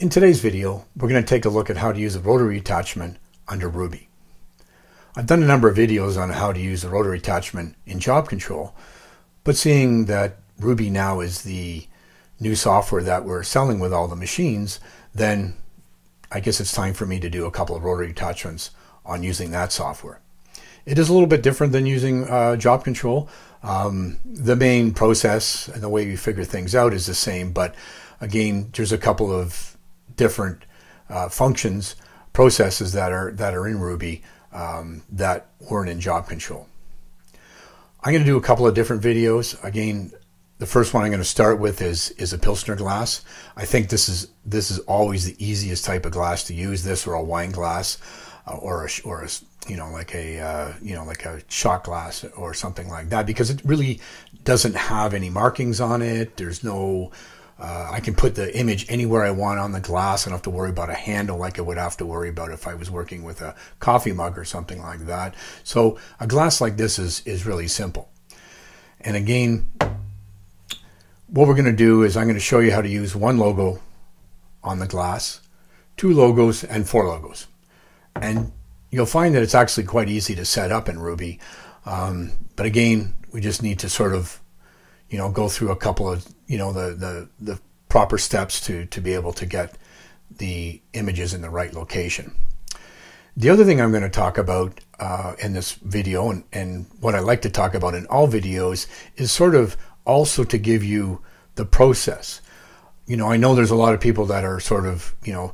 In today's video, we're going to take a look at how to use a rotary attachment under Ruby. I've done a number of videos on how to use a rotary attachment in job control, but seeing that Ruby now is the new software that we're selling with all the machines, then I guess it's time for me to do a couple of rotary attachments on using that software. It is a little bit different than using uh, job control. Um, the main process and the way we figure things out is the same, but again, there's a couple of different uh, functions, processes that are that are in Ruby um, that weren't in job control. I'm going to do a couple of different videos. Again, the first one I'm going to start with is is a Pilsner glass. I think this is this is always the easiest type of glass to use. This or a wine glass, uh, or a or a you know like a uh, you know like a shot glass or something like that because it really doesn't have any markings on it. There's no uh, I can put the image anywhere I want on the glass. I don't have to worry about a handle like I would have to worry about if I was working with a coffee mug or something like that. So a glass like this is, is really simple. And again, what we're going to do is I'm going to show you how to use one logo on the glass, two logos, and four logos. And you'll find that it's actually quite easy to set up in Ruby. Um, but again, we just need to sort of you know, go through a couple of, you know, the, the, the proper steps to, to be able to get the images in the right location. The other thing I'm going to talk about uh, in this video, and, and what I like to talk about in all videos, is sort of also to give you the process. You know, I know there's a lot of people that are sort of, you know,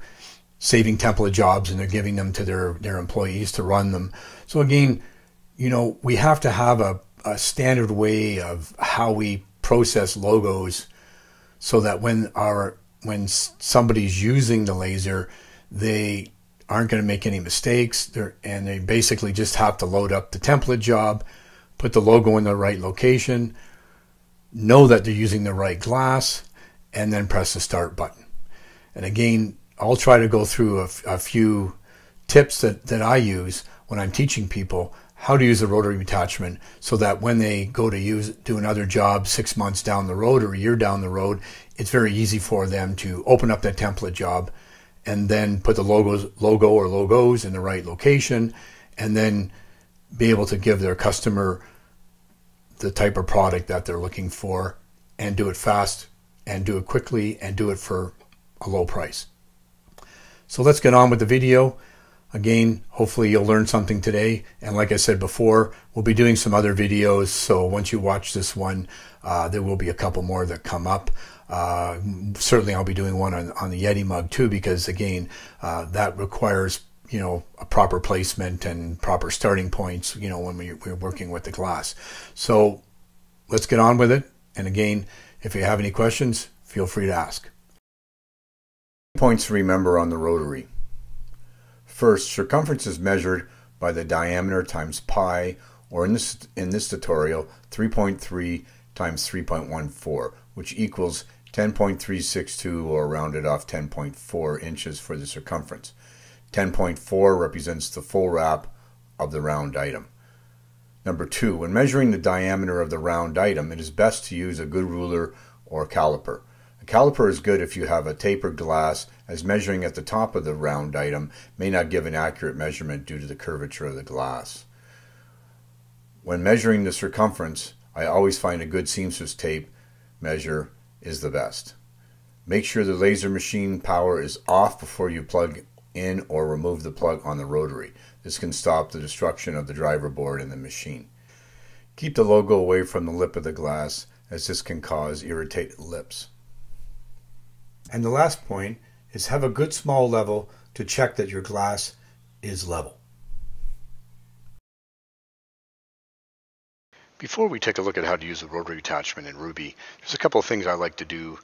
saving template jobs and they're giving them to their, their employees to run them. So again, you know, we have to have a, a standard way of how we process logos so that when our when somebody's using the laser, they aren't going to make any mistakes. They're, and they basically just have to load up the template job, put the logo in the right location, know that they're using the right glass, and then press the start button. And again, I'll try to go through a, a few tips that, that I use when I'm teaching people how to use a rotary attachment so that when they go to use do another job six months down the road or a year down the road, it's very easy for them to open up that template job and then put the logos logo or logos in the right location and then be able to give their customer the type of product that they're looking for and do it fast and do it quickly and do it for a low price. So let's get on with the video. Again, hopefully you'll learn something today. And like I said before, we'll be doing some other videos. So once you watch this one, uh, there will be a couple more that come up. Uh, certainly I'll be doing one on, on the Yeti mug too, because again, uh, that requires you know a proper placement and proper starting points you know when we, we're working with the glass so let's get on with it and again if you have any questions feel free to ask points to remember on the rotary First, circumference is measured by the diameter times pi, or in this, in this tutorial, 3.3 times 3.14, which equals 10.362 or rounded off 10.4 inches for the circumference. 10.4 represents the full wrap of the round item. Number two, when measuring the diameter of the round item, it is best to use a good ruler or caliper. Caliper is good if you have a tapered glass, as measuring at the top of the round item may not give an accurate measurement due to the curvature of the glass. When measuring the circumference, I always find a good seamstress tape measure is the best. Make sure the laser machine power is off before you plug in or remove the plug on the rotary. This can stop the destruction of the driver board and the machine. Keep the logo away from the lip of the glass as this can cause irritated lips. And the last point is have a good small level to check that your glass is level. Before we take a look at how to use a rotary attachment in Ruby, there's a couple of things I like to do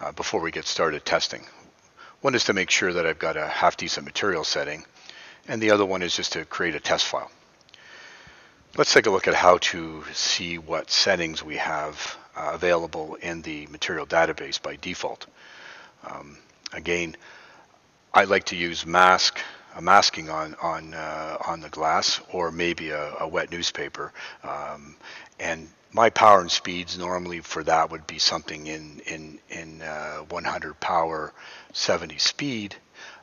uh, before we get started testing. One is to make sure that I've got a half decent material setting, and the other one is just to create a test file. Let's take a look at how to see what settings we have uh, available in the material database by default. Um, again, I like to use mask a masking on on uh, on the glass or maybe a, a wet newspaper um, and my power and speeds normally for that would be something in in in uh, 100 power, 70 speed,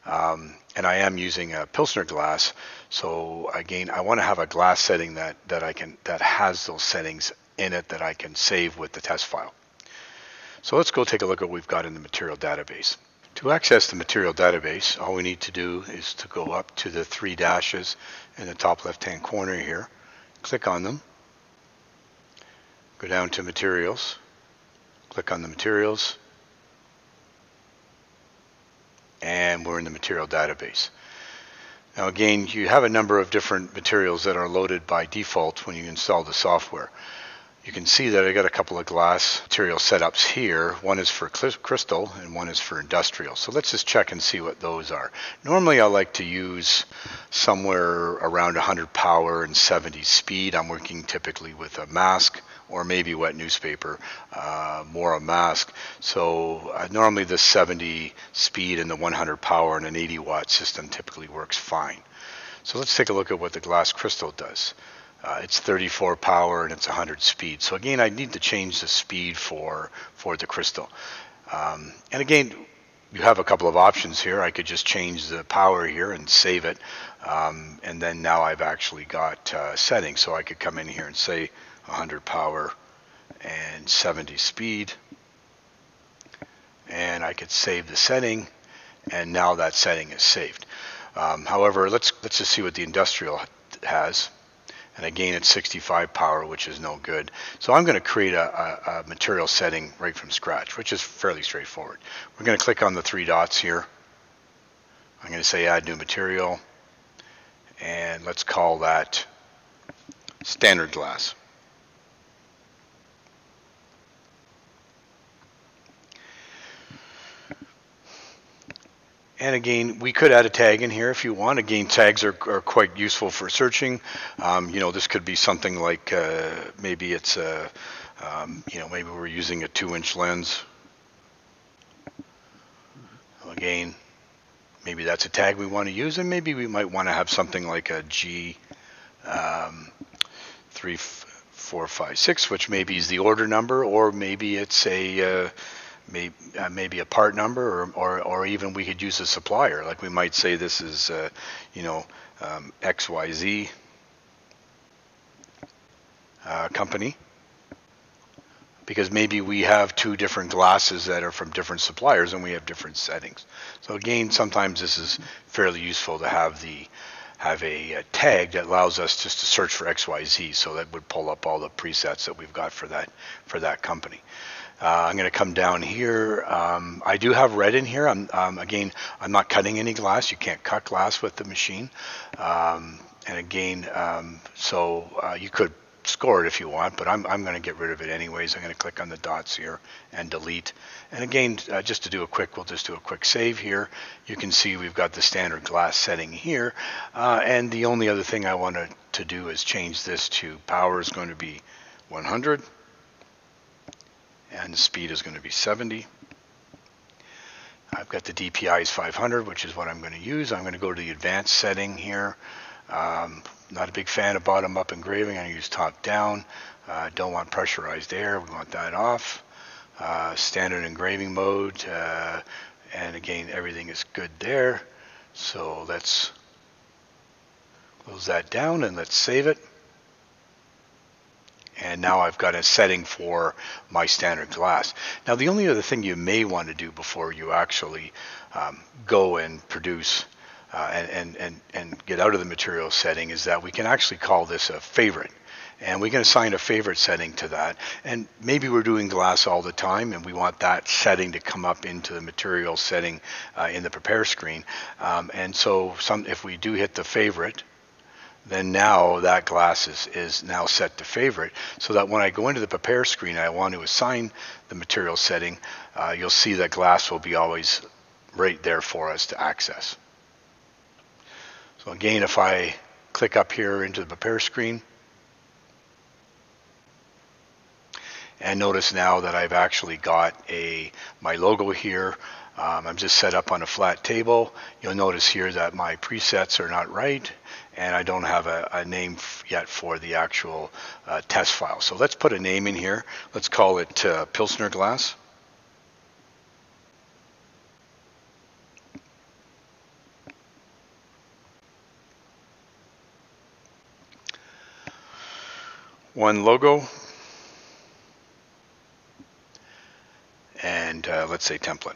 um, and I am using a Pilsner glass. So again, I want to have a glass setting that that I can that has those settings in it that I can save with the test file. So let's go take a look at what we've got in the material database. To access the material database, all we need to do is to go up to the three dashes in the top left-hand corner here, click on them, go down to materials, click on the materials, and we're in the material database. Now again, you have a number of different materials that are loaded by default when you install the software. You can see that I got a couple of glass material setups here. One is for crystal and one is for industrial. So let's just check and see what those are. Normally I like to use somewhere around 100 power and 70 speed. I'm working typically with a mask or maybe wet newspaper, uh, more a mask. So uh, normally the 70 speed and the 100 power and an 80 watt system typically works fine. So let's take a look at what the glass crystal does. Uh, it's 34 power and it's 100 speed. So again, I need to change the speed for for the crystal. Um, and again, you have a couple of options here. I could just change the power here and save it. Um, and then now I've actually got uh, settings. So I could come in here and say 100 power and 70 speed. And I could save the setting. And now that setting is saved. Um, however, let's let's just see what the industrial has and again it's 65 power which is no good. So I'm going to create a, a, a, material setting right from scratch which is fairly straightforward. We're going to click on the three dots here. I'm going to say add new material and let's call that standard glass And again, we could add a tag in here if you want. Again, tags are, are quite useful for searching. Um, you know, this could be something like uh, maybe it's a, um, you know, maybe we're using a two-inch lens. Again, maybe that's a tag we want to use, and maybe we might want to have something like a G um, three, four, five, six, which maybe is the order number, or maybe it's a uh, uh, maybe a part number, or, or, or even we could use a supplier. Like we might say this is, uh, you know, um, XYZ uh, company, because maybe we have two different glasses that are from different suppliers and we have different settings. So again, sometimes this is fairly useful to have the have a, a, tag that allows us just to search for XYZ. So that would pull up all the presets that we've got for that for that company. Uh, I'm going to come down here. Um, I do have red in here. I'm, um, again, I'm not cutting any glass. You can't cut glass with the machine. Um, and again, um, so uh, you could score it if you want, but I'm, I'm going to get rid of it anyways. I'm going to click on the dots here and delete. And again, uh, just to do a quick, we'll just do a quick save here. You can see we've got the standard glass setting here. Uh, and the only other thing I want to, to do is change this to power is going to be 100 and the speed is going to be 70. I've got the DPI is 500, which is what I'm going to use. I'm going to go to the advanced setting here. Um, not a big fan of bottom up engraving. I use top down. Uh, don't want pressurized air. We want that off. Uh, standard engraving mode. Uh, and again, everything is good there. So let's close that down and let's save it and now I've got a setting for my standard glass. Now the only other thing you may want to do before you actually um, go and produce uh, and, and, and, get out of the material setting is that we can actually call this a favorite. And we can assign a favorite setting to that. And maybe we're doing glass all the time and we want that setting to come up into the material setting uh, in the prepare screen. Um, and so some, if we do hit the favorite, then now that glass is, is now set to favorite so that when I go into the prepare screen I want to assign the material setting, uh, you'll see that glass will be always right there for us to access. So again, if I click up here into the prepare screen, And notice now that I've actually got a my logo here. Um, I'm just set up on a flat table. You'll notice here that my presets are not right and I don't have a, a name yet for the actual uh, test file. So let's put a name in here. Let's call it uh, Pilsner glass. One logo. And uh, let's say template.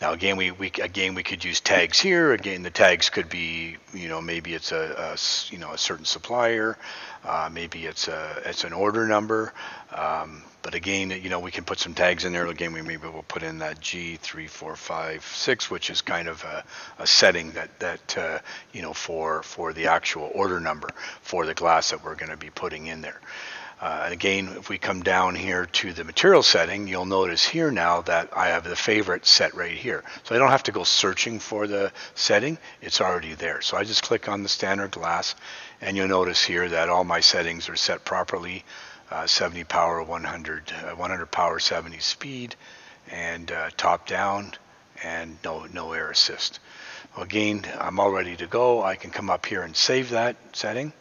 Now again, we, we again we could use tags here. Again, the tags could be you know maybe it's a, a you know a certain supplier, uh, maybe it's a it's an order number. Um, but again, you know we can put some tags in there. Again, we maybe we'll put in that G three four five six, which is kind of a, a setting that that uh, you know for for the actual order number for the glass that we're going to be putting in there. Uh, again, if we come down here to the material setting, you'll notice here now that I have the favorite set right here. So I don't have to go searching for the setting, it's already there. So I just click on the standard glass and you'll notice here that all my settings are set properly. Uh, 70 power, 100, uh, 100 power, 70 speed, and uh, top down, and no, no air assist. Again, I'm all ready to go. I can come up here and save that setting.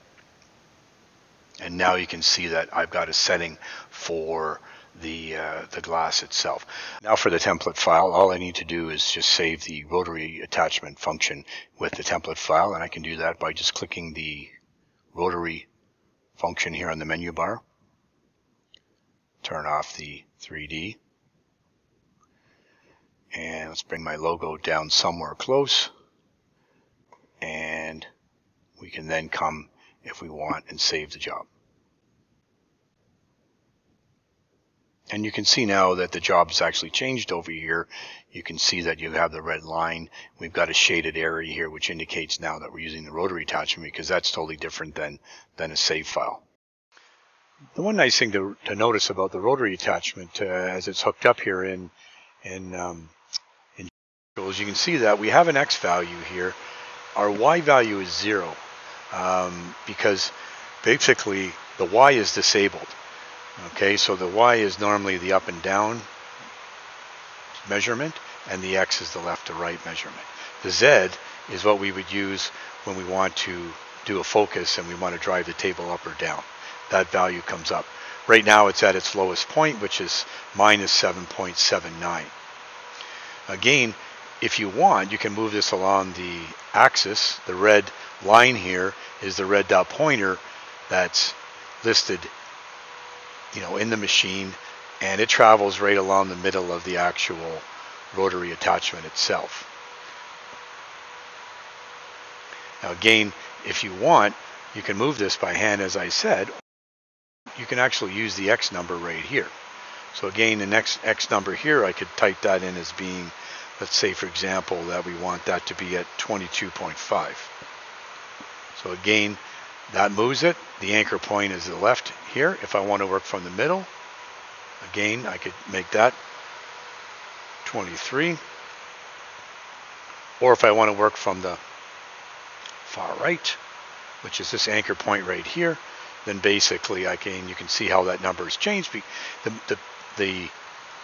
And now you can see that I've got a setting for the, uh, the glass itself. Now for the template file, all I need to do is just save the rotary attachment function with the template file, and I can do that by just clicking the rotary function here on the menu bar. Turn off the 3D. And let's bring my logo down somewhere close. And we can then come if we want and save the job. And you can see now that the job has actually changed over here. You can see that you have the red line. We've got a shaded area here, which indicates now that we're using the rotary attachment because that's totally different than, than a save file. The one nice thing to, to notice about the rotary attachment uh, as it's hooked up here in, in, um, in as you can see that we have an X value here. Our Y value is zero um, because basically the Y is disabled. Okay, so the Y is normally the up and down measurement, and the X is the left to right measurement. The Z is what we would use when we want to do a focus and we want to drive the table up or down. That value comes up. Right now it's at its lowest point, which is minus 7.79. Again, if you want, you can move this along the axis. The red line here is the red dot pointer that's listed you know in the machine and it travels right along the middle of the actual rotary attachment itself. Now again, if you want, you can move this by hand as I said. You can actually use the X number right here. So again, the next X number here, I could type that in as being, let's say for example, that we want that to be at 22.5. So again, that moves it. The anchor point is the left here. If I want to work from the middle, again, I could make that 23. Or if I want to work from the far right, which is this anchor point right here, then basically I can, you can see how that number has changed. The, the, the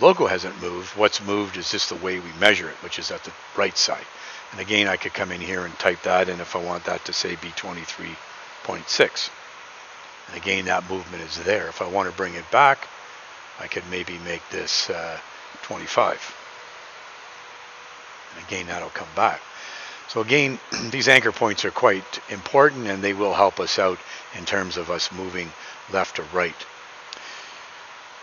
logo hasn't moved. What's moved is just the way we measure it, which is at the right side. And again, I could come in here and type that in if I want that to say B23.6. And again, that movement is there. If I want to bring it back, I could maybe make this uh, 25. And again, that'll come back. So again, these anchor points are quite important and they will help us out in terms of us moving left or right.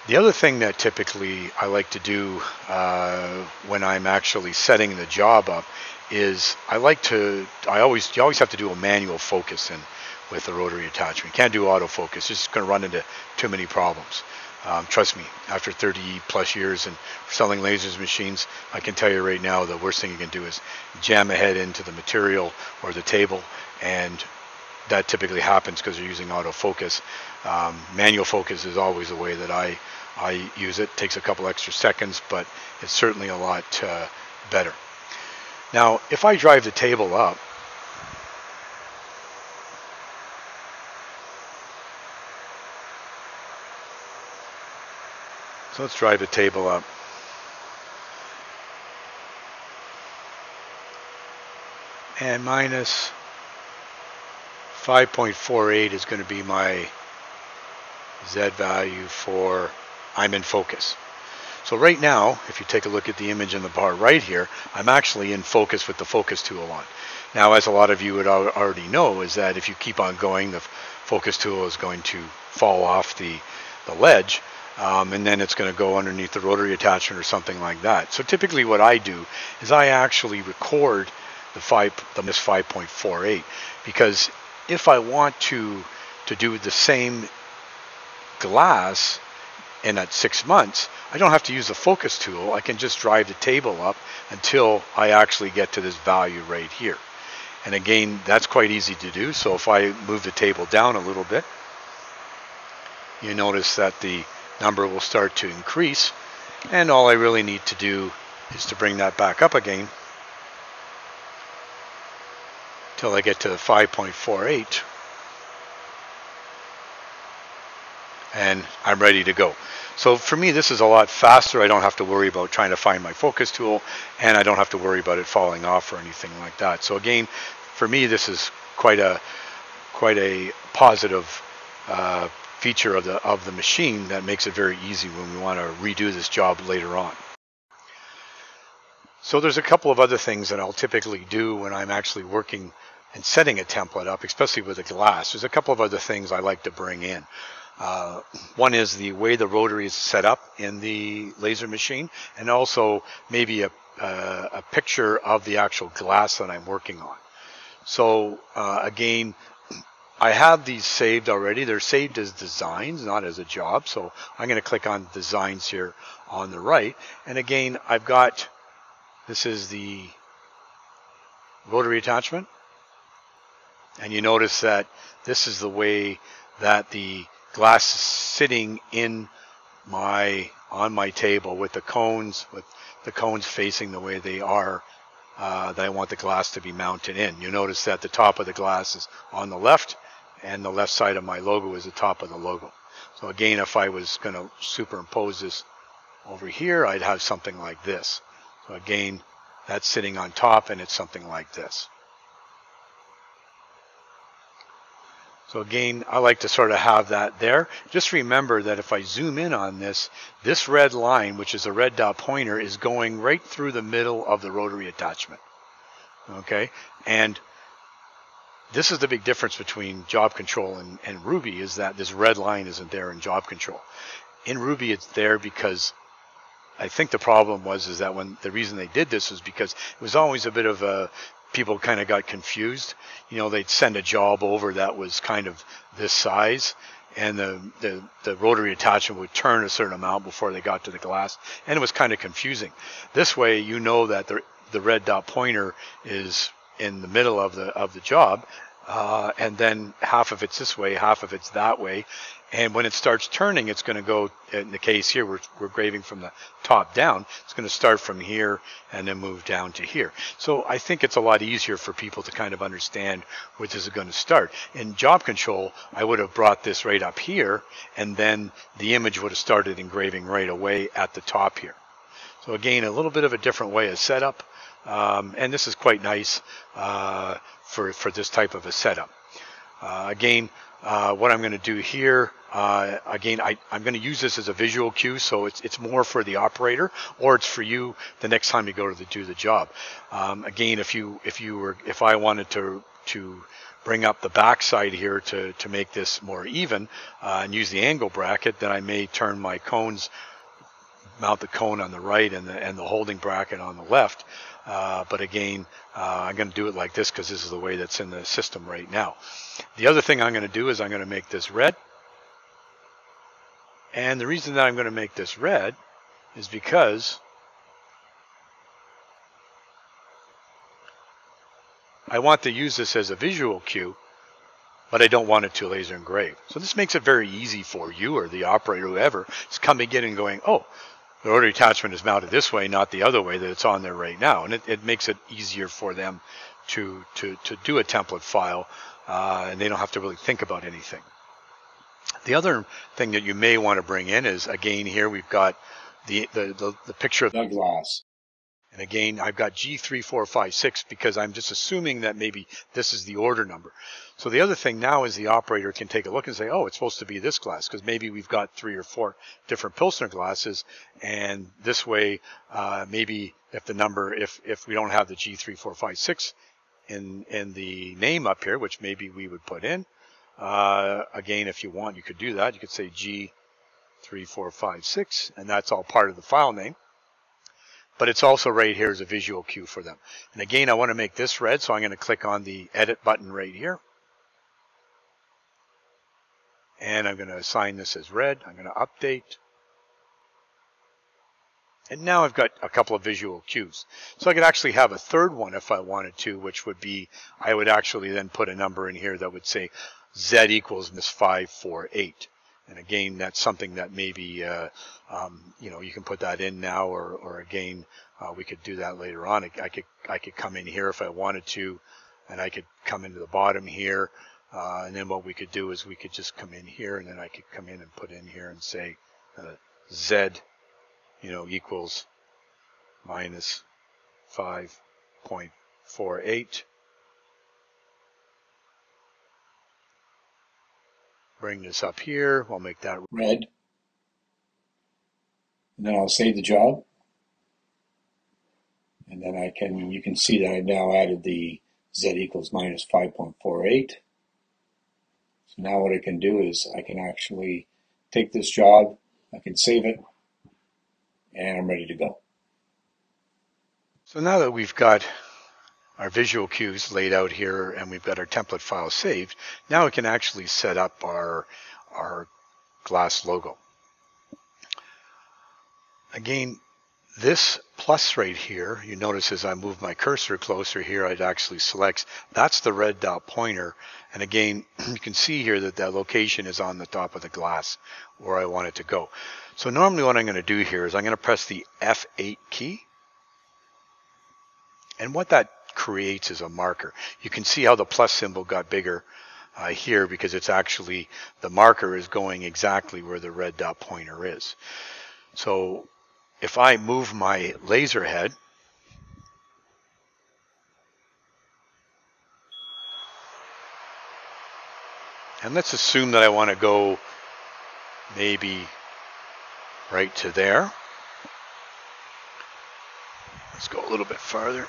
The other thing that typically I like to do uh, when I'm actually setting the job up is I like to, I always, you always have to do a manual focus and with the rotary attachment. Can't do autofocus. It's to run into too many problems. Um, trust me, after 30 plus years and selling lasers machines, I can tell you right now the worst thing you can do is jam a head into the material or the table, and that typically happens because you're using autofocus. Um, manual focus is always the way that I I use it. takes a couple extra seconds, but it's certainly a lot uh, better. Now, if I drive the table up, so let's drive the table up. And minus 5.48 is going to be my Z value for I'm in focus. So right now, if you take a look at the image in the bar right here, I'm actually in focus with the focus tool on. Now, as a lot of you would already know, is that if you keep on going, the focus tool is going to fall off the, the ledge, um, and then it's going to go underneath the rotary attachment or something like that. So typically what I do is I actually record the, five, the MIS 5.48 because if I want to, to do the same glass in at six months, I don't have to use the focus tool. I can just drive the table up until I actually get to this value right here. And again, that's quite easy to do. So if I move the table down a little bit, you notice that the number will start to increase. And all I really need to do is to bring that back up again till I get to 5.48 and I'm ready to go. So for me, this is a lot faster. I don't have to worry about trying to find my focus tool, and I don't have to worry about it falling off or anything like that. So again, for me, this is quite a quite a positive uh, feature of the of the machine that makes it very easy when we want to redo this job later on. So there's a couple of other things that I'll typically do when I'm actually working and setting a template up, especially with a glass. There's a couple of other things I like to bring in. Uh, one is the way the rotary is set up in the laser machine, and also maybe a, uh, a picture of the actual glass that I'm working on. So uh, again, I have these saved already. They're saved as designs, not as a job. So I'm going to click on designs here on the right. And again, I've got, this is the rotary attachment. And you notice that this is the way that the glass sitting in my on my table with the cones with the cones facing the way they are uh, that I want the glass to be mounted in. You notice that the top of the glass is on the left and the left side of my logo is the top of the logo. So again, if I was going to superimpose this over here, I'd have something like this. So again, that's sitting on top and it's something like this. So again, I like to sort of have that there. Just remember that if I zoom in on this, this red line, which is a red dot pointer, is going right through the middle of the rotary attachment. Okay, and this is the big difference between job control and, and Ruby is that this red line isn't there in job control. In Ruby, it's there because I think the problem was is that when the reason they did this was because it was always a bit of a people kind of got confused. You know, they'd send a job over that was kind of this size, and the, the, the rotary attachment would turn a certain amount before they got to the glass, and it was kind of confusing. This way, you know that the, the red dot pointer is in the middle of the of the job, uh, and then half of it's this way, half of it's that way, and when it starts turning, it's going to go, in the case here, we're, we're graving from the top down. It's going to start from here and then move down to here. So I think it's a lot easier for people to kind of understand where this is going to start. In job control, I would have brought this right up here, and then the image would have started engraving right away at the top here. So again, a little bit of a different way of setup. Um, and this is quite nice uh, for, for this type of a setup. Uh, again, uh, what I'm going to do here, uh, again, I, am going to use this as a visual cue, so it's, it's more for the operator, or it's for you the next time you go to the, do the job. Um, again, if you if you were if I wanted to to bring up the backside here to to make this more even uh, and use the angle bracket, then I may turn my cones, mount the cone on the right and the and the holding bracket on the left. Uh, but again, uh, I'm going to do it like this because this is the way that's in the system right now. The other thing I'm going to do is I'm going to make this red. And the reason that I'm going to make this red is because I want to use this as a visual cue, but I don't want it to laser engrave. So this makes it very easy for you or the operator, whoever, is coming in and going, oh, the rotary attachment is mounted this way, not the other way that it's on there right now. And it, it makes it easier for them to, to, to do a template file, uh, and they don't have to really think about anything. The other thing that you may want to bring in is, again, here we've got the, the, the, the picture of the glass. And again, I've got G3456 because I'm just assuming that maybe this is the order number. So the other thing now is the operator can take a look and say, oh, it's supposed to be this glass because maybe we've got three or four different Pilsner glasses. And this way, uh, maybe if the number, if, if we don't have the G3456 in, in the name up here, which maybe we would put in, uh, again, if you want, you could do that. You could say G3456, and that's all part of the file name but it's also right here as a visual cue for them. And again, I want to make this red, so I'm going to click on the edit button right here. And I'm going to assign this as red. I'm going to update. And now I've got a couple of visual cues. So I could actually have a third one if I wanted to, which would be, I would actually then put a number in here that would say Z equals Miss 548. And again, that's something that maybe, uh, um, you know, you can put that in now or, or again, uh, we could do that later on. I, could, I could come in here if I wanted to, and I could come into the bottom here. Uh, and then what we could do is we could just come in here and then I could come in and put in here and say uh, Z, you know, equals minus 5.48. bring this up here. I'll make that red. And then I'll save the job. And then I can, you can see that I now added the Z equals minus 5.48. So now what I can do is I can actually take this job, I can save it, and I'm ready to go. So now that we've got our visual cues laid out here and we've got our template file saved, now we can actually set up our, our glass logo. Again, this plus right here, you notice as I move my cursor closer here, it actually selects, that's the red dot pointer. And again, you can see here that that location is on the top of the glass where I want it to go. So normally what I'm going to do here is I'm going to press the F8 key. And what that creates as a marker. You can see how the plus symbol got bigger uh, here because it's actually, the marker is going exactly where the red dot pointer is. So if I move my laser head, and let's assume that I want to go maybe right to there. Let's go a little bit farther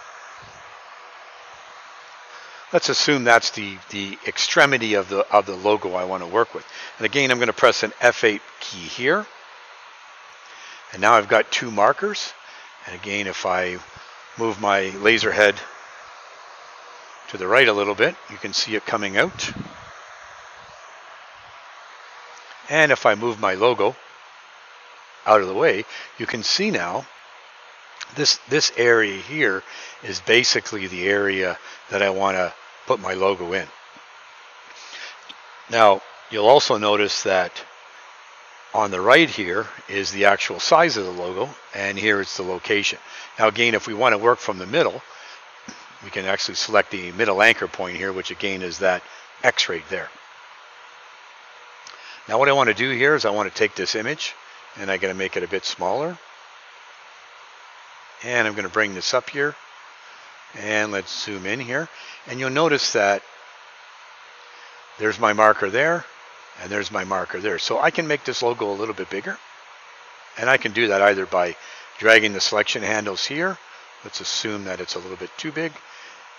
let's assume that's the, the extremity of the, of the logo I want to work with. And again, I'm going to press an F8 key here. And now I've got two markers. And again, if I move my laser head to the right a little bit, you can see it coming out. And if I move my logo out of the way, you can see now this this area here is basically the area that I want to put my logo in. Now, you'll also notice that on the right here is the actual size of the logo, and here it's the location. Now again, if we want to work from the middle, we can actually select the middle anchor point here, which again is that X right there. Now what I want to do here is I want to take this image, and I'm going to make it a bit smaller. And I'm going to bring this up here. And let's zoom in here. And you'll notice that there's my marker there, and there's my marker there. So I can make this logo a little bit bigger. And I can do that either by dragging the selection handles here. Let's assume that it's a little bit too big.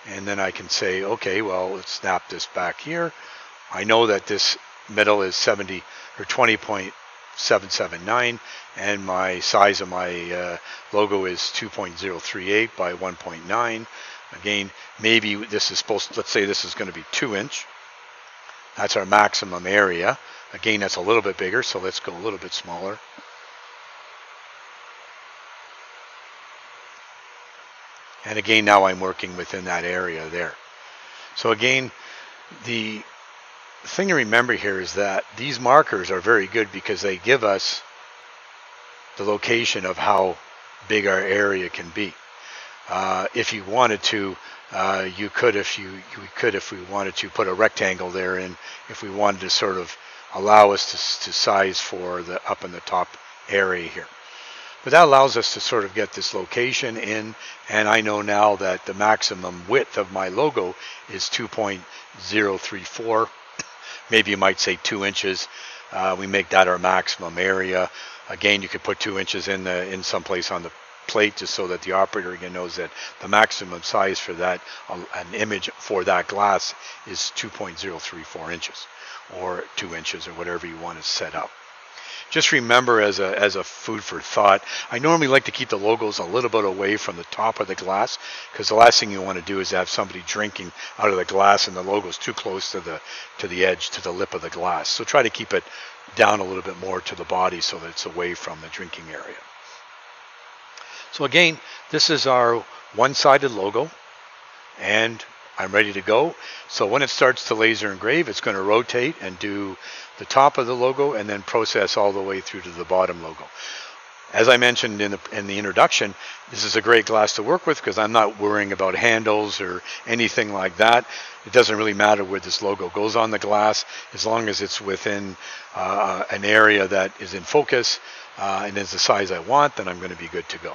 And then I can say, okay, well, let's snap this back here. I know that this middle is 70 or 20 point 779 and my size of my uh, logo is 2.038 by 1.9 again maybe this is supposed to, let's say this is going to be 2 inch. That's our maximum area. Again that's a little bit bigger so let's go a little bit smaller. And again now I'm working within that area there. So again the thing to remember here is that these markers are very good because they give us the location of how big our area can be. Uh, if you wanted to, uh, you could if you, you could if we wanted to put a rectangle there in if we wanted to sort of allow us to, to size for the up in the top area here. But that allows us to sort of get this location in, and I know now that the maximum width of my logo is 2.034. Maybe you might say two inches. Uh, we make that our maximum area. Again, you could put two inches in the in some place on the plate just so that the operator again knows that the maximum size for that uh, an image for that glass is 2.034 inches or two inches or whatever you want to set up just remember as a as a food for thought. I normally like to keep the logos a little bit away from the top of the glass because the last thing you want to do is have somebody drinking out of the glass and the logo's too close to the to the edge to the lip of the glass. So try to keep it down a little bit more to the body so that it's away from the drinking area. So again, this is our one-sided logo and I'm ready to go. So when it starts to laser engrave, it's going to rotate and do the top of the logo and then process all the way through to the bottom logo. As I mentioned in the, in the introduction, this is a great glass to work with because I'm not worrying about handles or anything like that. It doesn't really matter where this logo goes on the glass as long as it's within uh, an area that is in focus uh, and is the size I want, then I'm going to be good to go.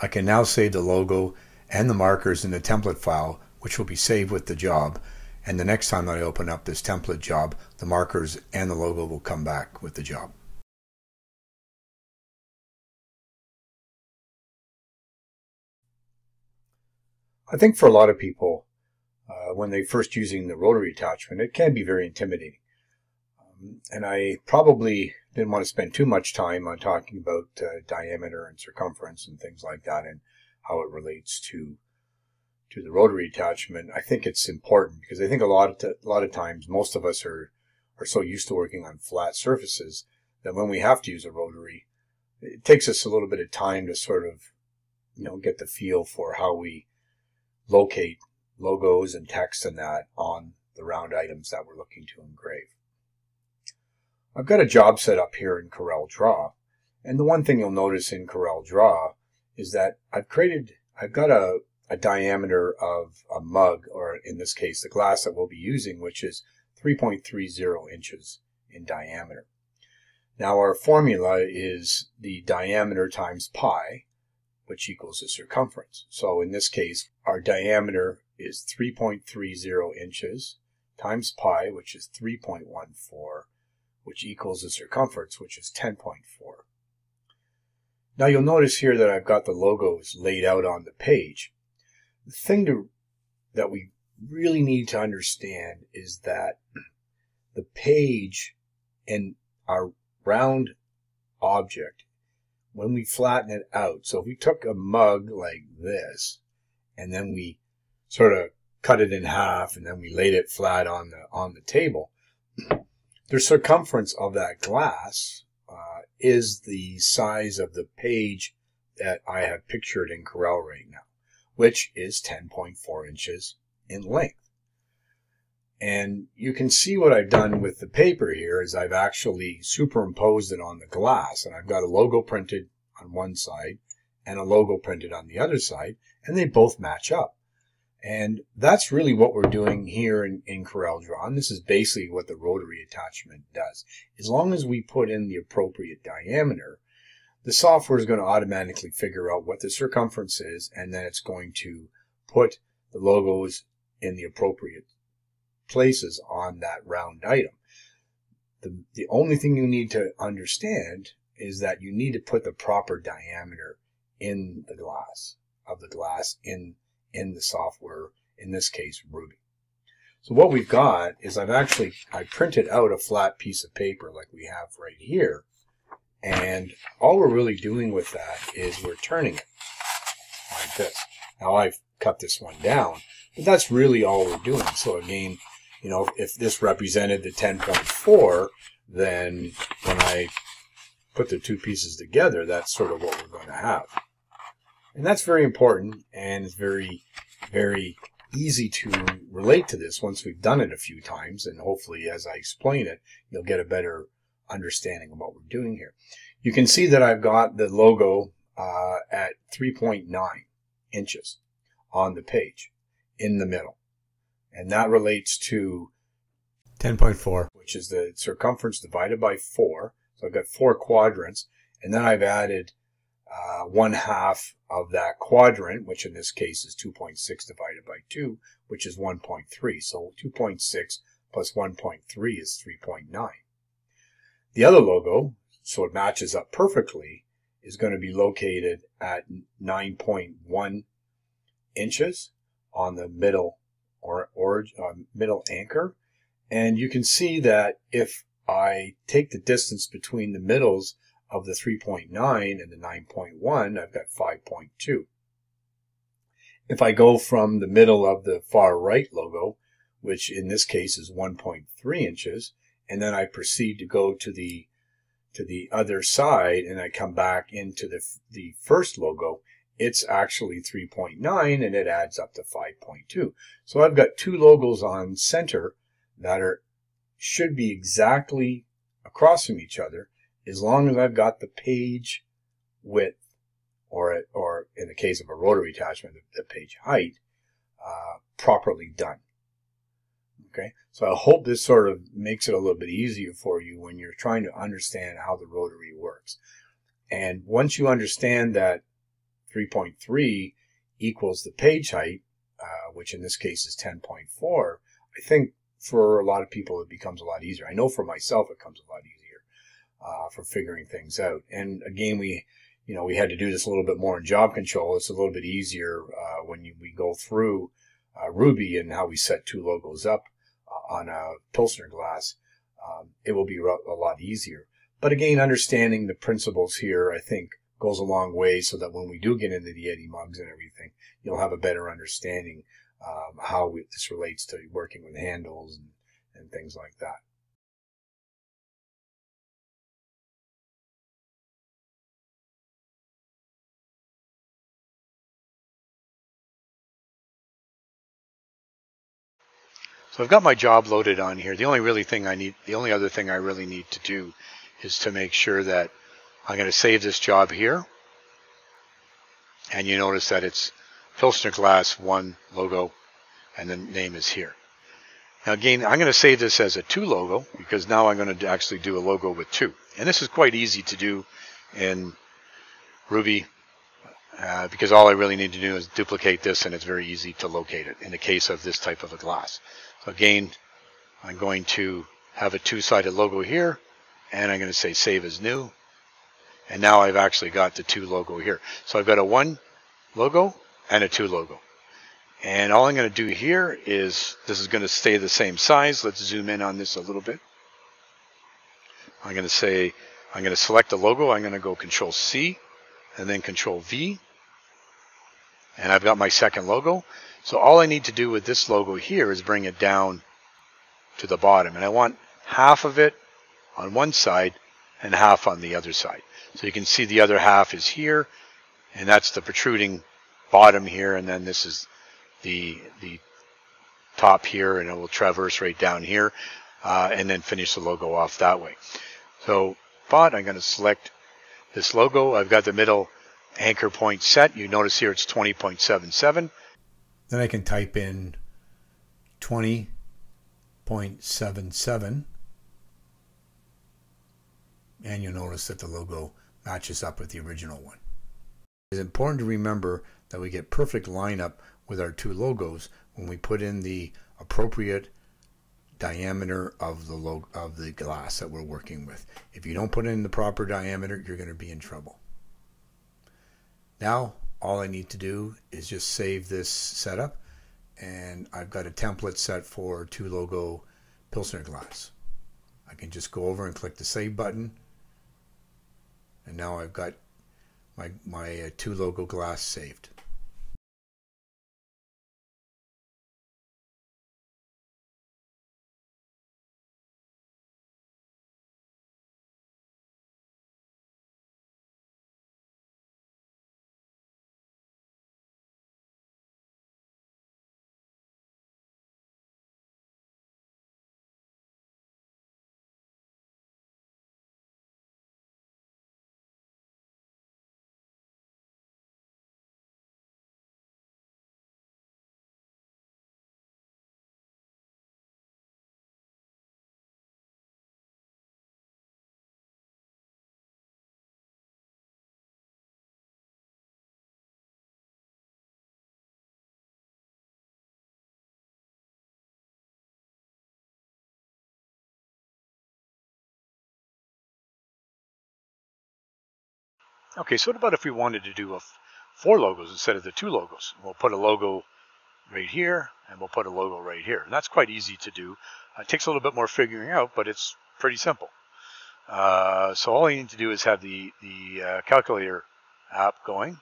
I can now save the logo and the markers in the template file, which will be saved with the job. And the next time that I open up this template job, the markers and the logo will come back with the job. I think for a lot of people, uh, when they first using the rotary attachment, it can be very intimidating. Um, and I probably didn't want to spend too much time on talking about uh, diameter and circumference and things like that and how it relates to to the rotary attachment. I think it's important because I think a lot of lot of times most of us are are so used to working on flat surfaces that when we have to use a rotary, it takes us a little bit of time to sort of you know get the feel for how we locate logos and text and that on the round items that we're looking to engrave. I've got a job set up here in Corel Draw. And the one thing you'll notice in Corel Draw is that I've created, I've got a, a diameter of a mug, or in this case, the glass that we'll be using, which is 3.30 inches in diameter. Now our formula is the diameter times pi, which equals the circumference. So in this case, our diameter is 3.30 inches times pi, which is 3.14, which equals the circumference, which is 10.4. Now you'll notice here that I've got the logos laid out on the page. The thing to, that we really need to understand is that the page and our round object, when we flatten it out, so if we took a mug like this, and then we sort of cut it in half, and then we laid it flat on the, on the table, the circumference of that glass uh, is the size of the page that I have pictured in Corel right now, which is 10.4 inches in length. And you can see what I've done with the paper here is I've actually superimposed it on the glass and I've got a logo printed on one side and a logo printed on the other side and they both match up. And that's really what we're doing here in, in Corel Draw. And this is basically what the rotary attachment does. As long as we put in the appropriate diameter, the software is going to automatically figure out what the circumference is, and then it's going to put the logos in the appropriate places on that round item. The, the only thing you need to understand is that you need to put the proper diameter in the glass of the glass in in the software, in this case, Ruby. So what we've got is I've actually, I printed out a flat piece of paper like we have right here. And all we're really doing with that is we're turning it like this. Now I've cut this one down, but that's really all we're doing. So again, you know, if this represented the 10.4, then when I put the two pieces together, that's sort of what we're going to have. And that's very important and it's very, very easy to relate to this once we've done it a few times. And hopefully, as I explain it, you'll get a better understanding of what we're doing here. You can see that I've got the logo uh, at 3.9 inches on the page in the middle. And that relates to 10.4, which is the circumference divided by 4. So I've got four quadrants. And then I've added uh, one half of that quadrant, which in this case is 2.6 divided by 2, which is 1.3. So 2.6 plus 1.3 is 3.9. The other logo, so it matches up perfectly, is going to be located at 9.1 inches on the middle or, or uh, middle anchor. And you can see that if I take the distance between the middles of the 3.9 and the 9.1, I've got 5.2. If I go from the middle of the far right logo, which in this case is 1.3 inches, and then I proceed to go to the to the other side and I come back into the, the first logo, it's actually 3.9 and it adds up to 5.2. So I've got two logos on center that are should be exactly across from each other as long as I've got the page width, or or in the case of a rotary attachment, the, page height, uh, properly done. Okay, so I hope this sort of makes it a little bit easier for you when you're trying to understand how the rotary works. And once you understand that 3.3 equals the page height, uh, which in this case is 10.4, I think for a lot of people it becomes a lot easier. I know for myself it comes a lot easier uh, for figuring things out. And again, we, you know, we had to do this a little bit more in job control. It's a little bit easier uh, when you, we go through uh, Ruby and how we set two logos up uh, on a Pilsner glass. Um, it will be a lot easier. But again, understanding the principles here, I think, goes a long way so that when we do get into the Yeti mugs and everything, you'll have a better understanding um, how we, this relates to working with handles and, and things like that. So I've got my job loaded on here. The only really thing I need, the only other thing I really need to do is to make sure that I'm going to save this job here. And you notice that it's Pilsner Glass 1 logo and the name is here. Now again, I'm going to save this as a 2 logo because now I'm going to actually do a logo with 2. And this is quite easy to do in Ruby uh, because all I really need to do is duplicate this and it's very easy to locate it in the case of this type of a glass. Again, I'm going to have a two-sided logo here, and I'm going to say save as new. And now I've actually got the two logo here. So I've got a one logo and a two logo. And all I'm going to do here is, this is going to stay the same size. Let's zoom in on this a little bit. I'm going to say, I'm going to select the logo. I'm going to go Control C and then Control V. And I've got my second logo. So all I need to do with this logo here is bring it down to the bottom. And I want half of it on one side and half on the other side. So you can see the other half is here, and that's the protruding bottom here, and then this is the the top here, and it will traverse right down here, uh, and then finish the logo off that way. So, but I'm going to select this logo. I've got the middle anchor point set. You notice here it's 20.77. Then I can type in 20.77 and you'll notice that the logo matches up with the original one. It's important to remember that we get perfect lineup with our two logos when we put in the appropriate diameter of the log- of the glass that we're working with. If you don't put in the proper diameter, you're going to be in trouble. Now all I need to do is just save this setup and I've got a template set for two logo Pilsner glass. I can just go over and click the save button and now I've got my, my uh, two logo glass saved. Okay, so what about if we wanted to do a four logos instead of the two logos? We'll put a logo right here, and we'll put a logo right here. And that's quite easy to do. Uh, it takes a little bit more figuring out, but it's pretty simple. Uh, so all you need to do is have the, the uh, calculator app going.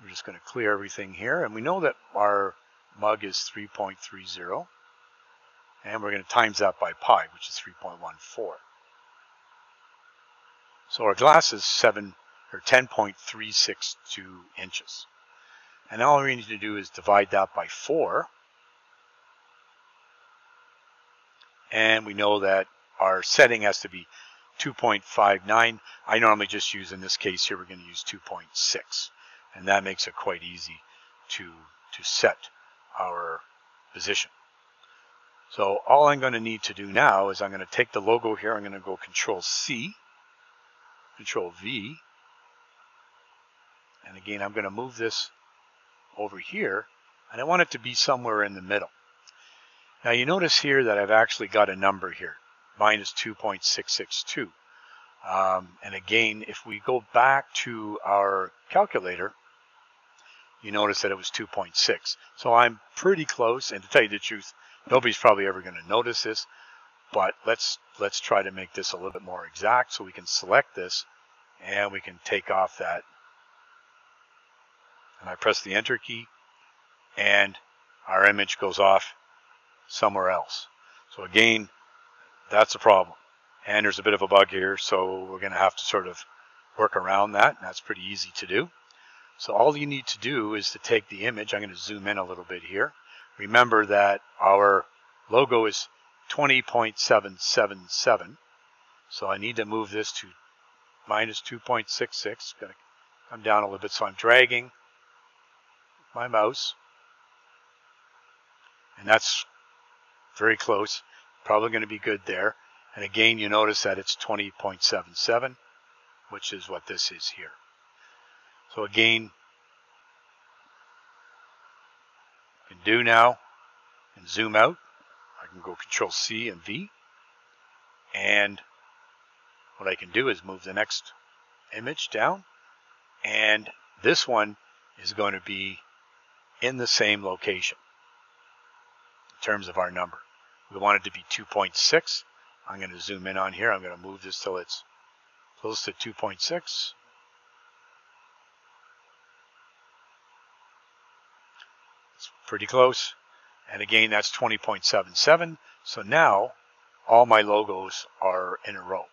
We're just going to clear everything here. And we know that our mug is 3.30. And we're going to times that by pi, which is 3.14. So our glass is 7 or 10.362 inches. And all we need to do is divide that by 4. And we know that our setting has to be 2.59. I normally just use, in this case here, we're going to use 2.6. And that makes it quite easy to, to set our position. So all I'm going to need to do now is I'm going to take the logo here. I'm going to go Control C, Control V, and again, I'm going to move this over here, and I want it to be somewhere in the middle. Now you notice here that I've actually got a number here, minus 2.662. Um, and again, if we go back to our calculator, you notice that it was 2.6. So I'm pretty close, and to tell you the truth, nobody's probably ever going to notice this, but let's let's try to make this a little bit more exact so we can select this and we can take off that I press the enter key and our image goes off somewhere else. So again, that's a problem. And there's a bit of a bug here, so we're going to have to sort of work around that, and that's pretty easy to do. So all you need to do is to take the image. I'm going to zoom in a little bit here. Remember that our logo is 20.777. So I need to move this to minus 2.66. Going to come down a little bit. So I'm dragging my mouse. And that's very close. Probably going to be good there. And again, you notice that it's 20.77, which is what this is here. So again, I can do now and zoom out. I can go Control C and V. And what I can do is move the next image down. And this one is going to be in the same location in terms of our number. We want it to be 2.6. I'm going to zoom in on here. I'm going to move this till it's close to 2.6. It's pretty close. And again, that's 20.77. So now all my logos are in a row.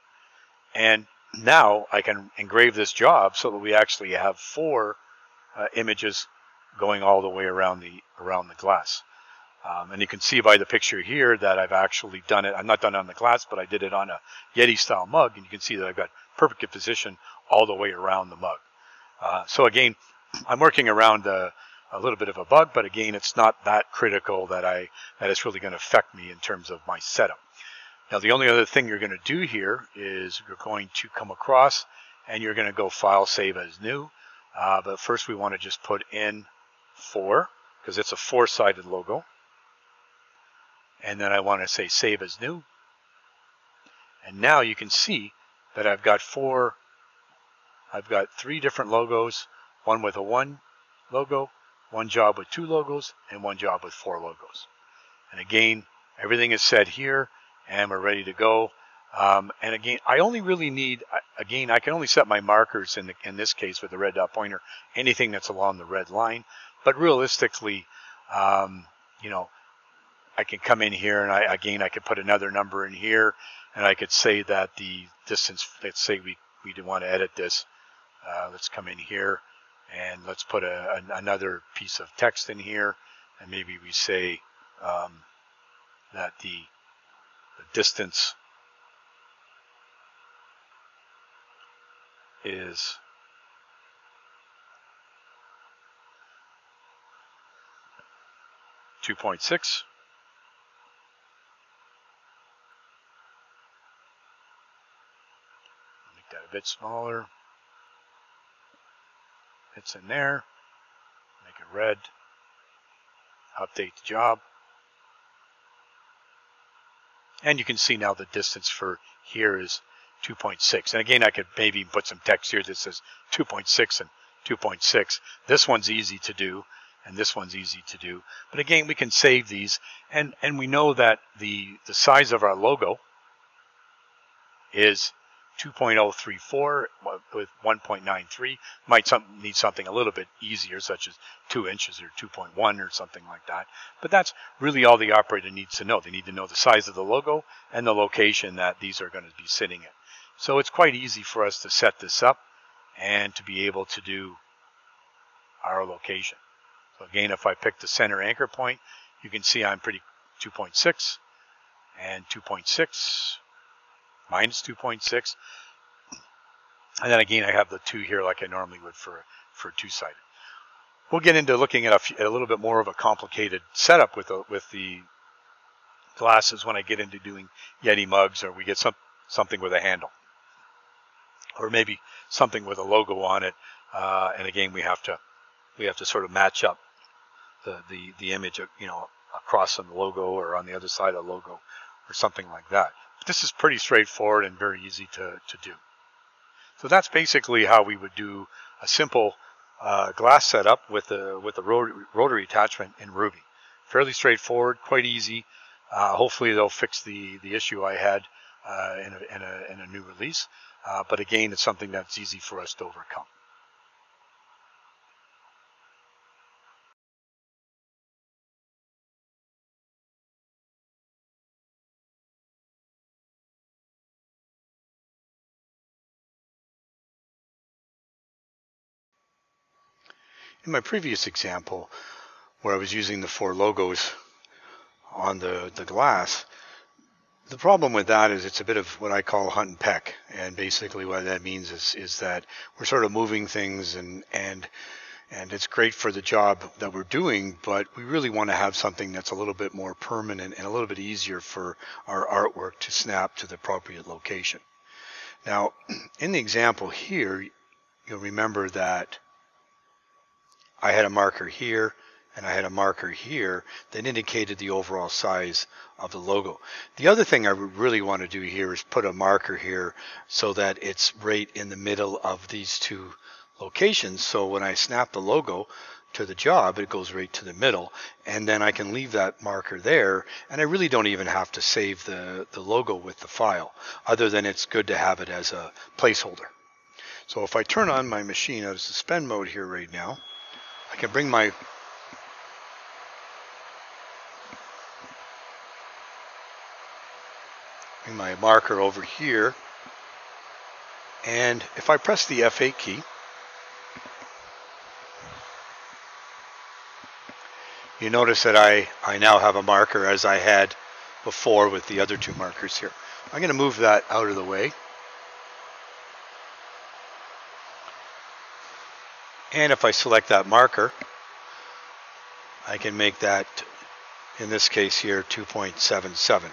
And now I can engrave this job so that we actually have four uh, images going all the way around the around the glass. Um, and you can see by the picture here that I've actually done it. I'm not done on the glass, but I did it on a Yeti style mug, and you can see that I've got perfect position all the way around the mug. Uh, so again, I'm working around a, a, little bit of a bug, but again, it's not that critical that I that it's really going to affect me in terms of my setup. Now, the only other thing you're going to do here is you're going to come across and you're going to go File, Save as New. Uh, but first, we want to just put in 4 because it's a four-sided logo. And then I want to say save as new. And now you can see that I've got four, I've got three different logos, one with a 1 logo, one job with two logos, and one job with four logos. And again, everything is set here, and we're ready to go. Um, and again, I only really need, again, I can only set my markers in, the, in this case with the red dot pointer, anything that's along the red line. But realistically, um, you know, I can come in here and I, again, I could put another number in here and I could say that the distance, let's say we, we want to edit this. Uh, let's come in here and let's put a, another piece of text in here and maybe we say um, that the, the distance is two point six. Make that a bit smaller. It's in there. Make it red. Update the job. And you can see now the distance for here is 2.6. And again, I could maybe put some text here that says 2.6 and 2.6. This one's easy to do, and this one's easy to do. But again, we can save these, and, and we know that the, the size of our logo is 2.034 with 1.93. Might some, need something a little bit easier, such as 2 inches or 2.1 or something like that. But that's really all the operator needs to know. They need to know the size of the logo and the location that these are going to be sitting in. So it's quite easy for us to set this up and to be able to do our location. So again, if I pick the center anchor point, you can see I'm pretty 2.6 and 2.6 minus 2.6. And then again, I have the two here like I normally would for, for two-sided. We'll get into looking at a, a, little bit more of a complicated setup with the, with the glasses when I get into doing Yeti mugs or we get some, something with a handle or maybe something with a logo on it. Uh, and again, we have to we have to sort of match up the the the image, of, you know, across on the logo or on the other side of the logo or something like that. But this is pretty straightforward and very easy to to do. So that's basically how we would do a simple uh, glass setup with the with the rotary attachment in Ruby. Fairly straightforward, quite easy. Uh, hopefully they'll fix the the issue I had uh, in, a, in, a, in a new release. Uh, but again, it's something that's easy for us to overcome. In my previous example, where I was using the four logos on the, the glass, the problem with that is it's a bit of what I call hunt and peck, and basically what that means is is that we're sort of moving things and and and it's great for the job that we're doing, but we really want to have something that's a little bit more permanent and a little bit easier for our artwork to snap to the appropriate location. Now, in the example here, you'll remember that I had a marker here and I had a marker here that indicated the overall size of the logo. The other thing I really want to do here is put a marker here so that it's right in the middle of these two locations. So when I snap the logo to the job, it goes right to the middle and then I can leave that marker there and I really don't even have to save the, the logo with the file other than it's good to have it as a placeholder. So if I turn on my machine out of suspend mode here right now, Can bring my my marker over here. And if I press the F8 key, you notice that I, I now have a marker as I had before with the other two markers here. I'm going to move that out of the way. And if I select that marker, I can make that, in this case here, 2.77.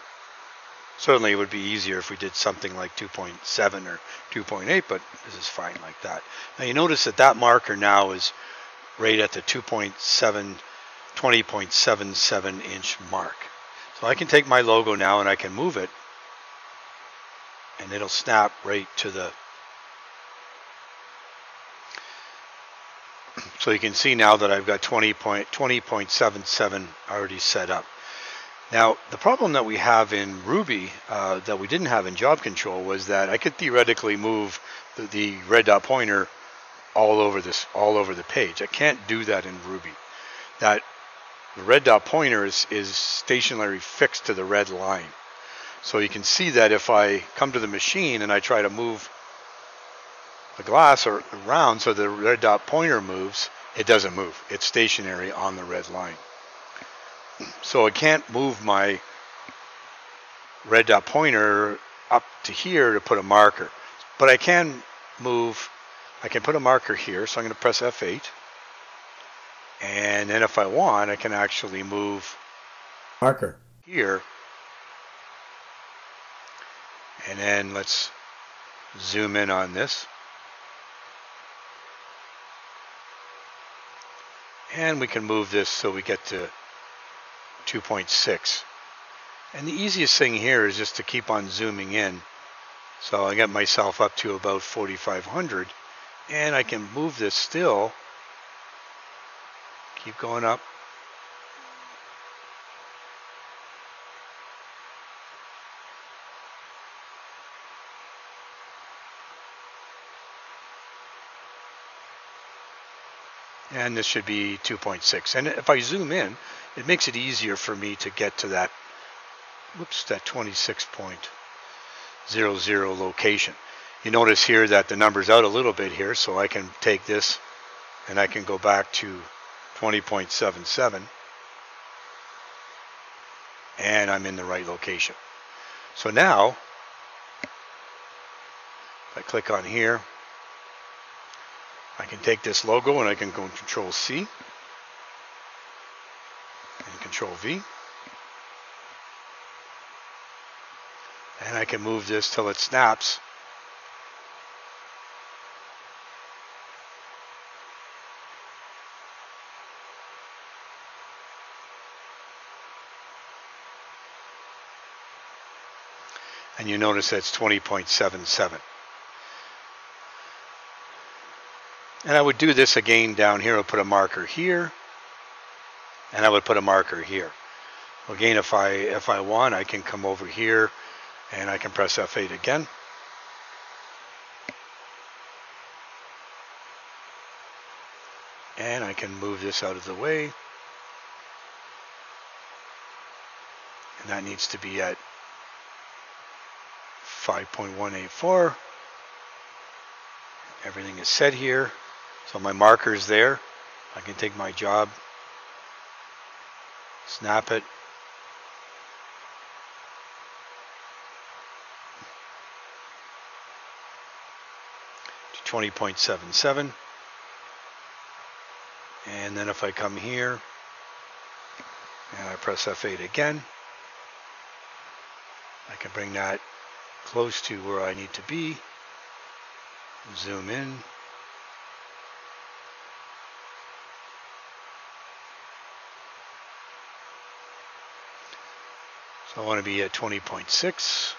Certainly it would be easier if we did something like 2.7 or 2.8, but this is fine like that. Now you notice that that marker now is right at the 2.7, 20.77 inch mark. So I can take my logo now and I can move it and it'll snap right to the So you can see now that I've got 20.20.77 already set up. Now, the problem that we have in Ruby uh, that we didn't have in job control was that I could theoretically move the, the red dot pointer all over this, all over the page. I can't do that in Ruby. That the red dot pointer is, is stationary fixed to the red line. So you can see that if I come to the machine and I try to move the glass or around so the red dot pointer moves, it doesn't move. It's stationary on the red line. So I can't move my red dot pointer up to here to put a marker. But I can move, I can put a marker here. So I'm going to press F8. And then if I want, I can actually move marker here. And then let's zoom in on this. And we can move this so we get to 2.6. And the easiest thing here is just to keep on zooming in. So I get myself up to about 4,500 and I can move this still. Keep going up. And this should be 2.6 and if I zoom in it makes it easier for me to get to that whoops that 26.00 location. You notice here that the number's out a little bit here so I can take this and I can go back to 20.77 and I'm in the right location. So now if I click on here I can take this logo and I can go control C and control V. And I can move this till it snaps. And you notice that's 20.77. And I would do this again down here. I'll put a marker here. And I would put a marker here. Again, if I if I want, I can come over here and I can press F8 again. And I can move this out of the way. And that needs to be at 5.184. Everything is set here. So my marker is there. I can take my job, snap it, to 20.77. And then if I come here and I press F8 again, I can bring that close to where I need to be, zoom in, So I want to be at 20.6.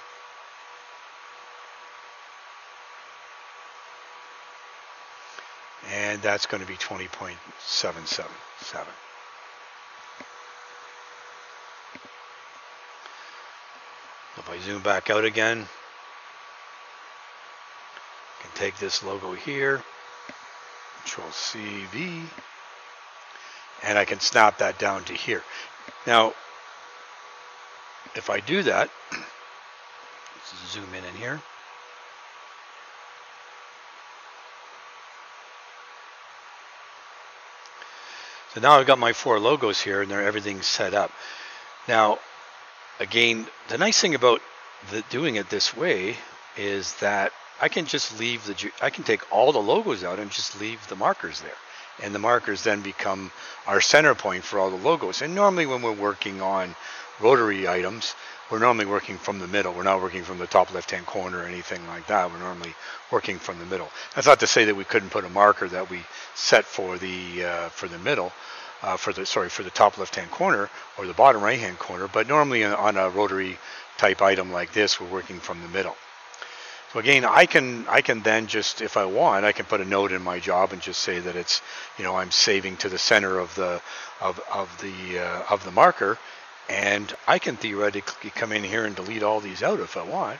And that's going to be 20.777. If I zoom back out again, I can take this logo here, Control C, V, and I can snap that down to here. Now, if I do that, let's zoom in in here. So now I've got my four logos here and they're everything's set up. Now, again, the nice thing about the, doing it this way is that I can just leave the, I can take all the logos out and just leave the markers there. And the markers then become our center point for all the logos. And normally when we're working on rotary items, we're normally working from the middle. We're not working from the top left-hand corner or anything like that. We're normally working from the middle. That's not to say that we couldn't put a marker that we set for the uh, for the middle, uh, for the sorry for the top left-hand corner or the bottom right-hand corner. But normally on a rotary type item like this, we're working from the middle. So again, I can I can then just if I want, I can put a note in my job and just say that it's you know I'm saving to the center of the of of the uh, of the marker, and I can theoretically come in here and delete all these out if I want.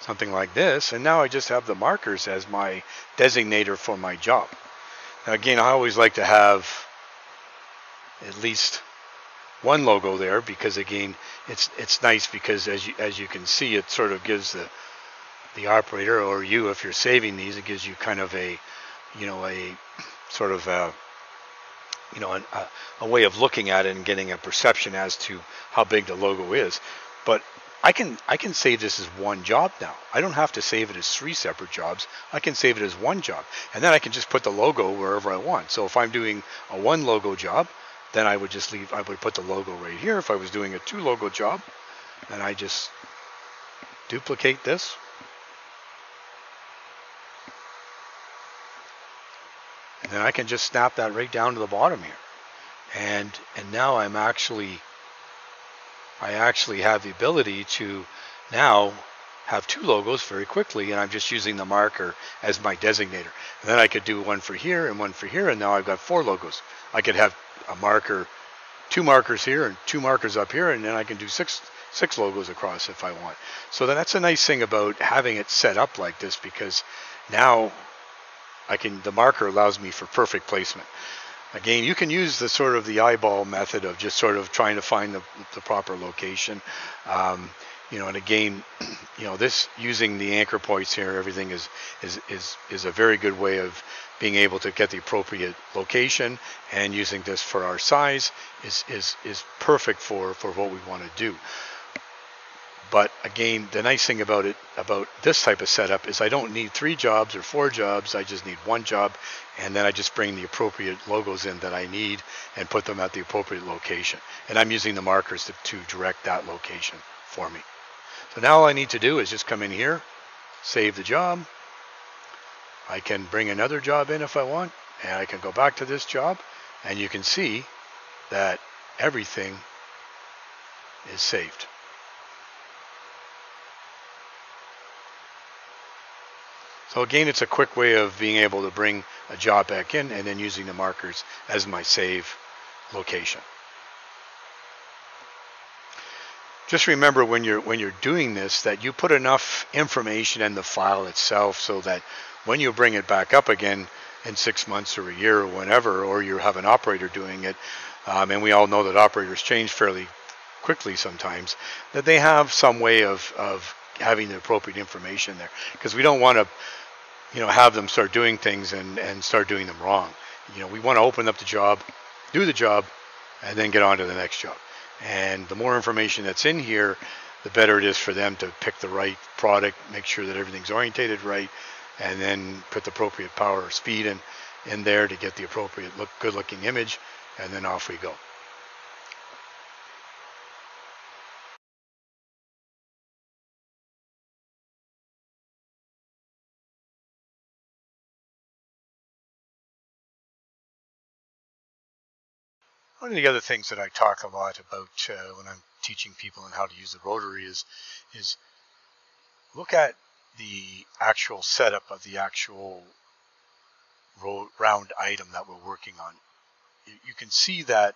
Something like this, and now I just have the markers as my designator for my job. Now again, I always like to have at least one logo there because again it's it's nice because as you as you can see it sort of gives the the operator or you if you're saving these it gives you kind of a you know a sort of a you know a, a way of looking at it and getting a perception as to how big the logo is but I can I can save this as one job now. I don't have to save it as three separate jobs. I can save it as one job. And then I can just put the logo wherever I want. So if I'm doing a one logo job, then I would just leave, I would put the logo right here. If I was doing a two logo job, then I just duplicate this. And then I can just snap that right down to the bottom here. And, and now I'm actually, I actually have the ability to now have two logos very quickly and I'm just using the marker as my designator. And then I could do one for here and one for here and now I've got four logos. I could have a marker, two markers here and two markers up here, and then I can do six six logos across if I want. So then that's a nice thing about having it set up like this because now I can the marker allows me for perfect placement. Again, you can use the sort of the eyeball method of just sort of trying to find the, the proper location. Um, you know, and again, you know, this using the anchor points here, everything is is is is a very good way of being able to get the appropriate location and using this for our size is, is, is perfect for, for what we want to do. But again, the nice thing about it, about this type of setup is I don't need three jobs or four jobs. I just need one job. And then I just bring the appropriate logos in that I need and put them at the appropriate location. And I'm using the markers to, to direct that location for me. So now all I need to do is just come in here, save the job, I can bring another job in if I want, and I can go back to this job, and you can see that everything is saved. So again, it's a quick way of being able to bring a job back in and then using the markers as my save location. Just remember when you're when you're doing this that you put enough information in the file itself so that when you bring it back up again in six months or a year or whenever, or you have an operator doing it, um, and we all know that operators change fairly quickly sometimes, that they have some way of, of having the appropriate information there. Because we don't want to, you know, have them start doing things and, and start doing them wrong. You know, we want to open up the job, do the job, and then get on to the next job. And the more information that's in here, the better it is for them to pick the right product, make sure that everything's orientated right, and then put the appropriate power or speed in, in there to get the appropriate look, good looking image, and then off we go. One of the other things that I talk a lot about uh, when I'm teaching people on how to use the rotary is, is look at the actual setup of the actual round item that we're working on. You can see that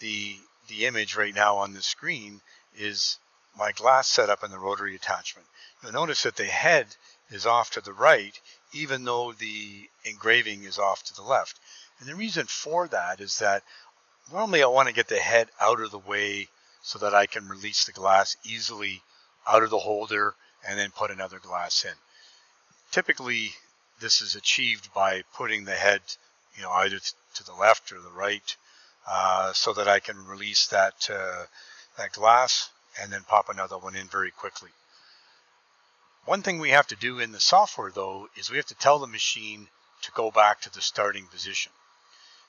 the the image right now on the screen is my glass setup and the rotary attachment. You'll notice that the head is off to the right, even though the engraving is off to the left. And the reason for that is that normally I want to get the head out of the way so that I can release the glass easily out of the holder and then put another glass in. Typically, this is achieved by putting the head, you know, either to the left or the right, uh, so that I can release that uh, that glass and then pop another one in very quickly. One thing we have to do in the software, though, is we have to tell the machine to go back to the starting position.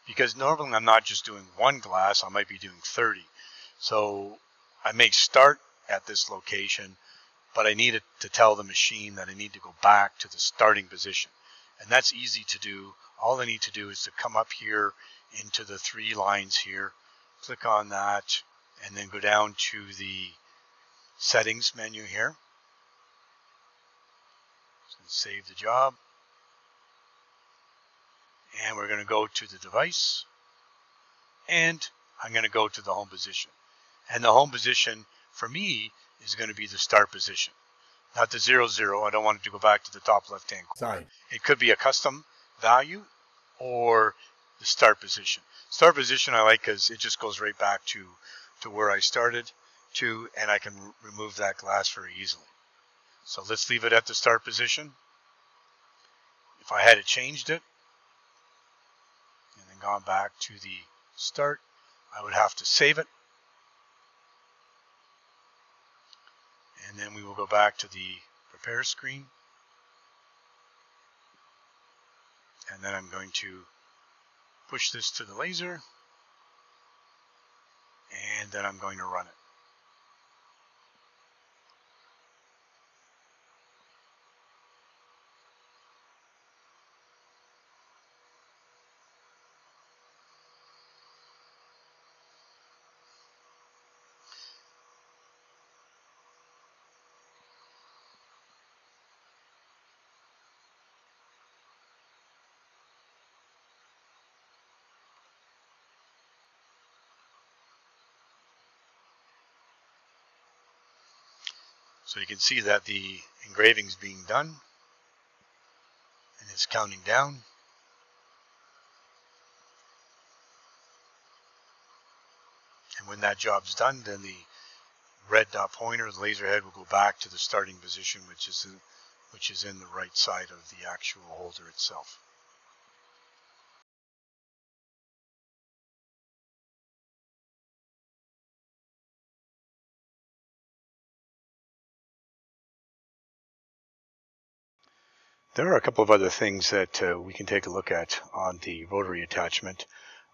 Because normally I'm not just doing one glass, I might be doing 30. So I may start at this location but I need to tell the machine that I need to go back to the starting position. And that's easy to do. All I need to do is to come up here into the three lines here, click on that, and then go down to the settings menu here. Save the job. And we're going to go to the device. And I'm going to go to the home position. And the home position for me is going to be the start position, not the zero zero. I don't want it to go back to the top left hand corner. Sorry. It could be a custom value or the start position. Start position I like because it just goes right back to, to where I started to, and I can remove that glass very easily. So let's leave it at the start position. If I had it changed it, gone back to the start, I would have to save it. And then we will go back to the prepare screen. And then I'm going to push this to the laser. And then I'm going to run it. So you can see that the engraving is being done and it's counting down. And when that job's done, then the red dot pointer, the laser head, will go back to the starting position, which is in, which is in the right side of the actual holder itself. There are a couple of other things that uh, we can take a look at on the rotary attachment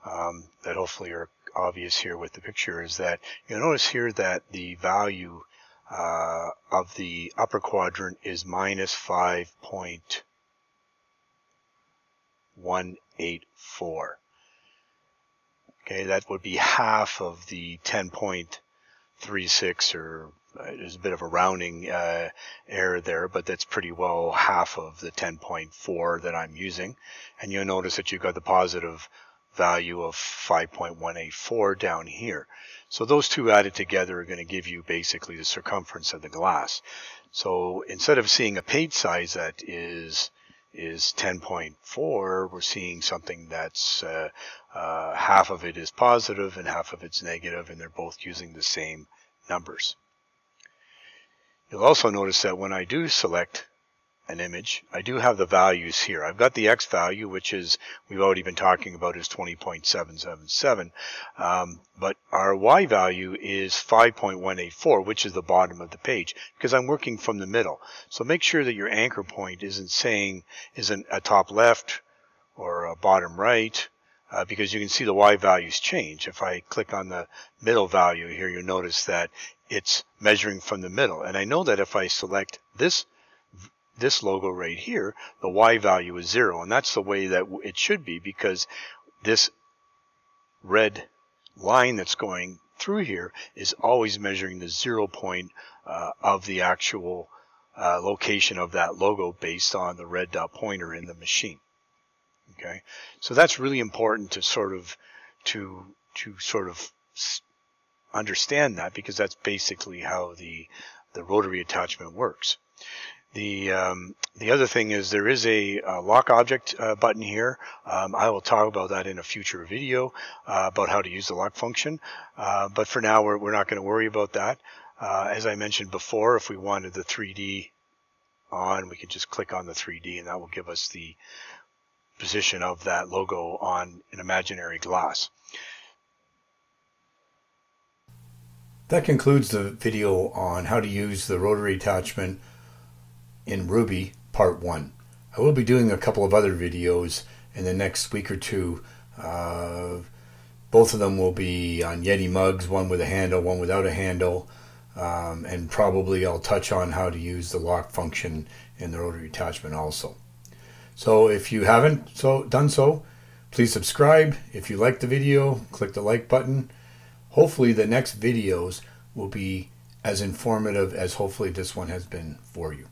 um, that hopefully are obvious here with the picture is that you'll notice here that the value uh, of the upper quadrant is minus 5.184. Okay, that would be half of the 10.36 or there's a bit of a rounding uh, error there, but that's pretty well half of the 10.4 that I'm using. And you'll notice that you've got the positive value of 5.184 down here. So those two added together are going to give you basically the circumference of the glass. So instead of seeing a page size that is is 10.4, we're seeing something that's uh, uh, half of it is positive and half of it's negative, and they're both using the same numbers. You'll also notice that when I do select an image, I do have the values here. I've got the X value, which is, we've already been talking about is 20.777, um, but our Y value is 5.184, which is the bottom of the page, because I'm working from the middle. So make sure that your anchor point isn't saying, isn't a top left or a bottom right, uh, because you can see the Y values change. If I click on the middle value here, you'll notice that it's measuring from the middle. And I know that if I select this this logo right here, the Y value is zero. And that's the way that it should be because this red line that's going through here is always measuring the zero point uh, of the actual uh, location of that logo based on the red dot pointer in the machine. Okay, so that's really important to sort of to to sort of understand that because that's basically how the the rotary attachment works. The um, the other thing is there is a, a lock object uh, button here. Um, I will talk about that in a future video uh, about how to use the lock function. Uh, but for now, we're, we're not going to worry about that. Uh, as I mentioned before, if we wanted the 3D on, we can just click on the 3D and that will give us the position of that logo on an imaginary glass. That concludes the video on how to use the rotary attachment in Ruby part 1. I will be doing a couple of other videos in the next week or two. Uh, both of them will be on Yeti mugs, one with a handle, one without a handle. Um, and probably I'll touch on how to use the lock function in the rotary attachment also. So if you haven't so done so, please subscribe. If you like the video, click the like button. Hopefully the next videos will be as informative as hopefully this one has been for you.